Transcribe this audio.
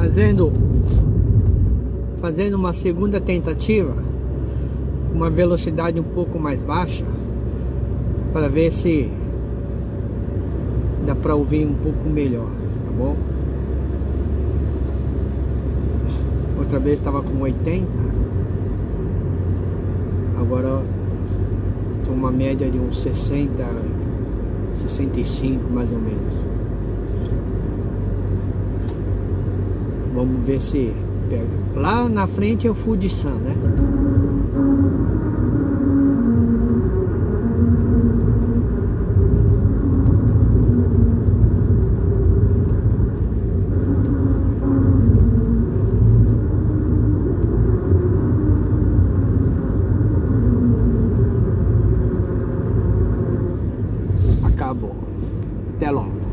fazendo fazendo uma segunda tentativa uma velocidade um pouco mais baixa para ver se dá para ouvir um pouco melhor tá bom? Outra vez estava com 80 agora uma média de uns 60 65 mais ou menos Vamos ver se pega. Lá na frente é o Fudissan, né? Acabou. Até logo.